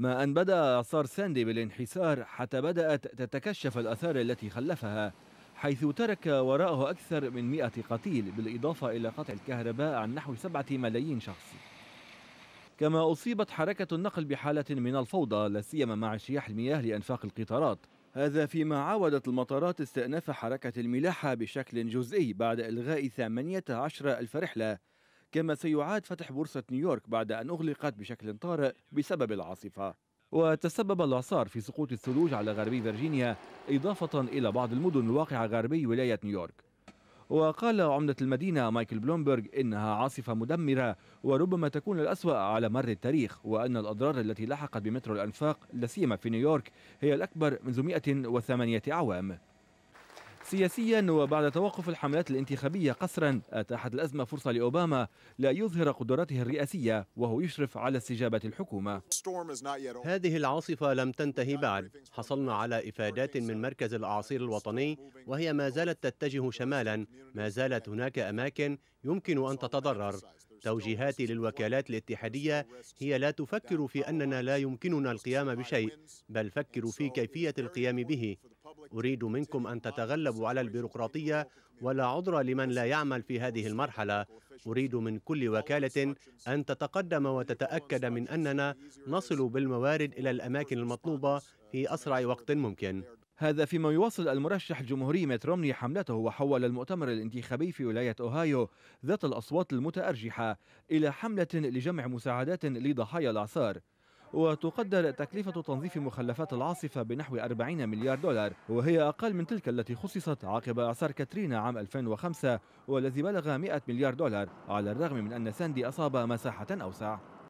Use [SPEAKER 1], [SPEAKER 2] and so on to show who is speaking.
[SPEAKER 1] ما أن بدأ إعصار ساندي بالانحسار حتى بدأت تتكشف الأثار التي خلفها حيث ترك وراءه أكثر من 100 قتيل بالإضافة إلى قطع الكهرباء عن نحو 7 ملايين شخص. كما أصيبت حركة النقل بحالة من الفوضى لا سيما مع اجتياح المياه لأنفاق القطارات. هذا فيما عاودت المطارات استئناف حركة الملاحة بشكل جزئي بعد إلغاء 18 ألف رحلة. كما سيعاد فتح بورصة نيويورك بعد أن أغلقت بشكل طارئ بسبب العاصفة. وتسبب الإعصار في سقوط الثلوج على غربي فيرجينيا إضافة إلى بعض المدن الواقعة غربي ولاية نيويورك. وقال عمدة المدينة مايكل بلومبرغ إنها عاصفة مدمرة وربما تكون الأسوأ على مر التاريخ وأن الأضرار التي لحقت بمترو الأنفاق لا سيما في نيويورك هي الأكبر منذ 108 عوام سياسيا وبعد توقف الحملات الانتخابية قسرا أتاحت الأزمة فرصة لأوباما لا يظهر قدراته الرئاسية وهو يشرف على استجابة الحكومة.
[SPEAKER 2] هذه العاصفة لم تنتهي بعد. حصلنا على إفادات من مركز الأعاصير الوطني وهي ما زالت تتجه شمالا. ما زالت هناك أماكن يمكن أن تتضرر. توجيهاتي للوكالات الاتحادية هي لا تفكر في أننا لا يمكننا القيام بشيء بل فكروا في كيفية القيام به. أريد منكم أن تتغلبوا على البيروقراطية ولا عذر لمن لا يعمل في هذه المرحلة. أريد من كل وكالة أن تتقدم وتتأكد من أننا نصل بالموارد إلى الأماكن المطلوبة في أسرع وقت ممكن.
[SPEAKER 1] هذا فيما يواصل المرشح الجمهوري ميت رومني حملته وحول المؤتمر الانتخابي في ولاية أوهايو ذات الأصوات المتأرجحة إلى حملة لجمع مساعدات لضحايا الأعصار. وتقدر تكلفة تنظيف مخلفات العاصفة بنحو 40 مليار دولار وهي أقل من تلك التي خصصت عقب إعصار كاترينا عام 2005 والذي بلغ 100 مليار دولار على الرغم من أن ساندي أصاب مساحة أوسع.